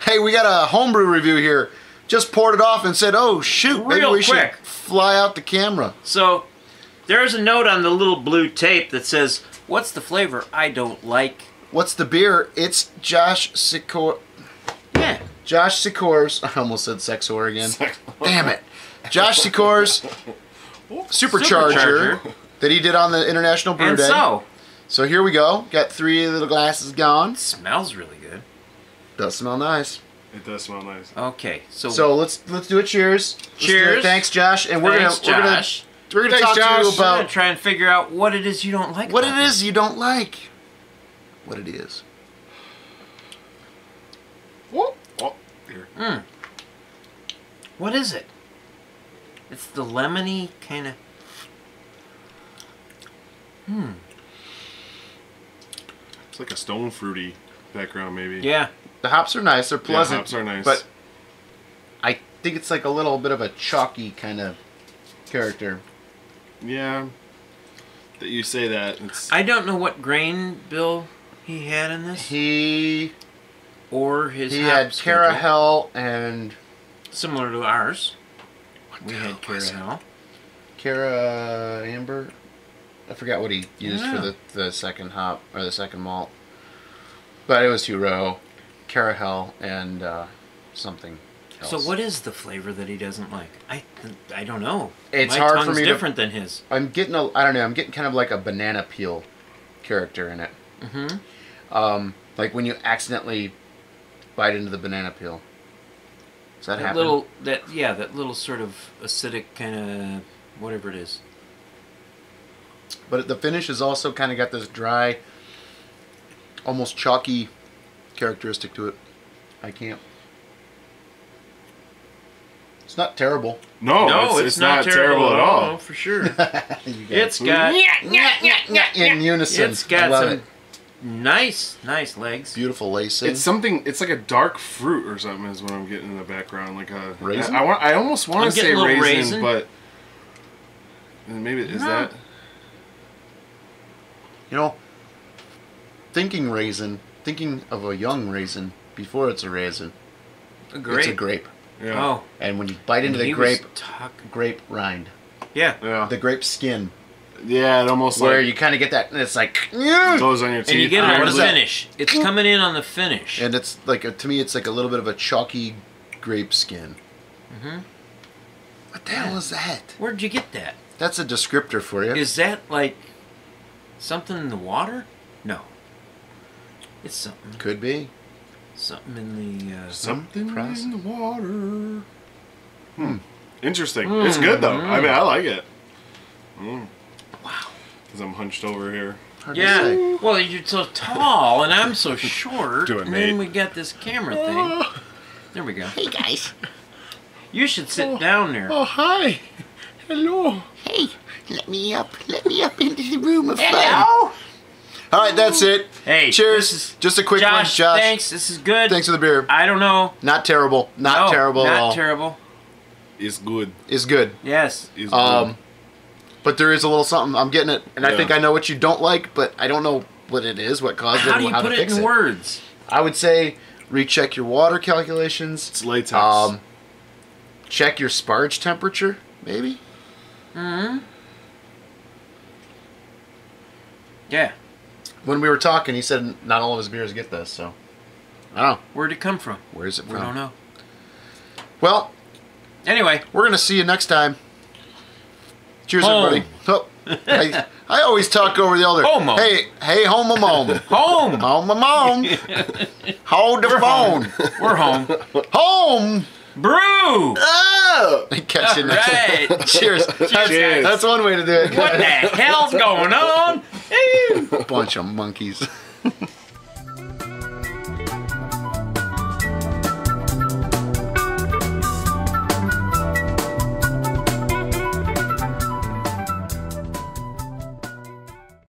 hey, we got a homebrew review here. Just poured it off and said, oh shoot, maybe we quick. should fly out the camera. So there's a note on the little blue tape that says, "What's the flavor I don't like?" What's the beer? It's Josh Secaur. Yeah. Josh Secaur's. I almost said Sexor again. Damn it. Josh Secaur's supercharger, Supercharger. that he did on the International Brew And Day. so So here we go. Got three little glasses gone. smells really good. Does smell nice. It does smell nice. Okay, so, So let's let's do a cheers. Let's do it. Cheers. Thanks, Josh. And we're thanks, gonna we're gonna we're gonna Thanks, talk to you We're gonna about try and figure out what it is you don't like. what it about is you don't like. What it is. Oh, oh, here. Mm. What is it? It's the lemony kind of. Hmm. It's like a stone fruity background, maybe. Yeah. The hops are nice. They're Yeah, pleasant. hops are nice. But I think it's like a little bit of a chalky kind of character. yeah. That you say that. It's I don't know what grain bill he had in this, He or his. he hop had schedule. Carahell and similar to ours. We the had hell? Carahell. Cara Amber. I forgot what he used for the, the second hop or the second malt. But it was two row, Carahell and uh, something. Else. So what is the flavor that he doesn't like? I I don't know. It's My hard for me to- different than his. I'm getting a I don't know I'm getting kind of like a banana peel character in it. Mm-hmm. Um, like when you accidentally bite into the banana peel. Does that, That happen? little that yeah that little sort of acidic kind of whatever it is. But the finish has also kind of got this dry, almost chalky characteristic to it. I can't. It's not terrible. no, no, it's, it's not, terrible, at all. for sure. It's got in unison. it's I got love some it. nice nice legs. Beautiful lacing. It's something. It's like a dark fruit or something is what I'm getting in the background. Like a Raisin? I, want. I almost want I'm to say getting a little raisin, raisin. but maybe is No. that you know, thinking raisin, thinking of a young raisin before it's a raisin. A grape. It's a grape. yeah Oh, And when you bite into and the grape, Was grape rind, Yeah. yeah the grape skin, yeah it almost where like you kind of get that, and it's like, yeah. goes on your teeth. And you get it on is the that? finish. It's coming in on the finish. and it's like a, to me, it's like a little bit of a chalky grape skin. Mhm. What the hell is that? Where'd you get that? That's a descriptor for you. Is that like something in the water? No. It's something. Could be. Something in the. Uh, something Process. in the water. Hmm. Interesting. It's good though. I mean, I like it. Mm. Wow. Because I'm hunched over here. Hard yeah. Well, you're so tall and I'm so short. Do it, and then we got this camera thing. There we go. Hey guys. You should sit down there. Oh hi. Hello. Hey, let me up. Let me up into the room of fun. Hello. All right, that's it. Hey. Cheers. This is Just a quick one, Josh. Josh. Thanks. This is good. Thanks for the beer. I don't know. Not terrible. Not No, terrible Not at all. terrible. It's good. It's good. Yes. It's Um, but there is a little something. I'm getting it, and I think I know what you don't like, but I don't know what it is, what caused it, How and do you how put to it fix in it. words? I would say recheck your water calculations. It's latex. Um, check your sparge temperature, maybe. Hmm. Yeah. When we were talking, he said not all of his beers get this, so I don't know. Where'd it come from? Where's it from? We don't know. Well, Anyway, we're gonna see you next time. Cheers, Home. everybody. Oh, I, I always talk over the elder. Homo. Hey, hey, home a mom. home. home a mom. Hold the We're phone. home. We're home. Home. Brew. Oh! Catch you next time. right. Cheers. That's, Cheers. that's one way to do it. What the hell's going on? Bunch of monkeys.